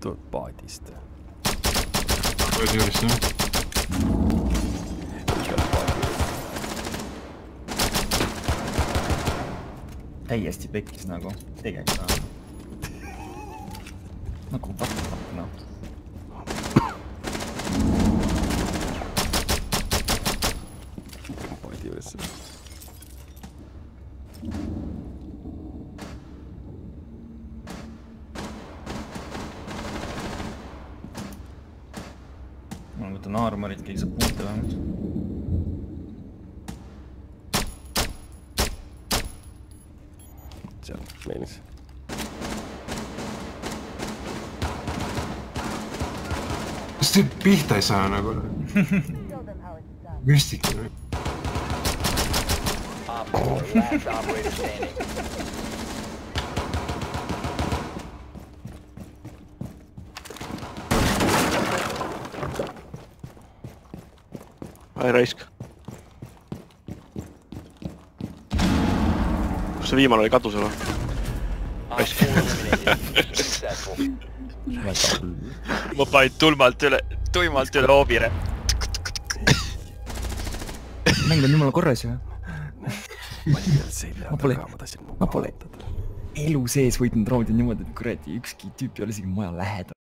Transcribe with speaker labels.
Speaker 1: tuleb paadist.
Speaker 2: Poodi juurest jah.
Speaker 3: täiesti pekkis nagu, tegelikult nagu. nagu what the fuck noh.
Speaker 1: paadi juures.
Speaker 3: Ma võtan armorit, keegi saab punkte vähemalt.
Speaker 1: seal meenis.
Speaker 2: kas te pihta ei saa nagu? müstik.
Speaker 4: Op 4, last operator standing.
Speaker 5: ai raisk. kus see viimane oli katusel või?
Speaker 4: Op 4 eliminated. Successful.
Speaker 5: ma panin tulmalt üle, tuimalt üle hoobire.
Speaker 3: mäng on jumala korras ju. Ma pole- ma pole- elu sees võitnud raundi niimoodi, et kuradi ükski tüüp ei ole isegi maja lähedal.